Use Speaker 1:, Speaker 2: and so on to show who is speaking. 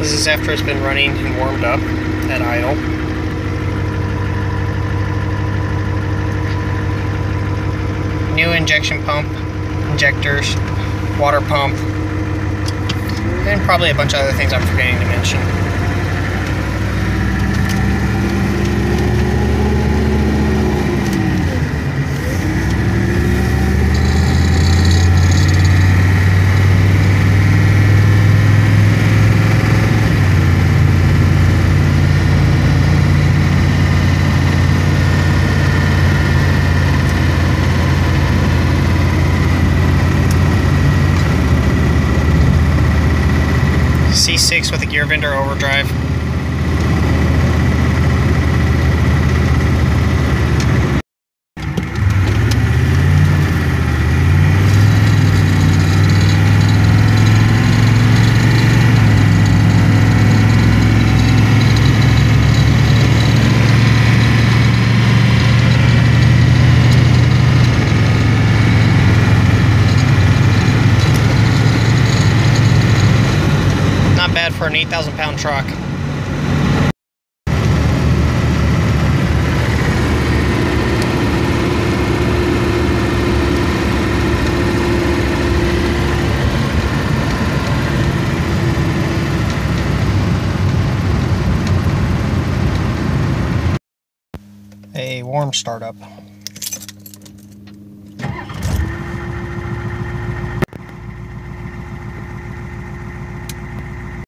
Speaker 1: This is after it's been running and warmed up at idle. New injection pump, injectors, water pump, and probably a bunch of other things I'm forgetting to mention. C6 with a gear vendor overdrive. Bad for an 8,000 pound truck. A warm startup.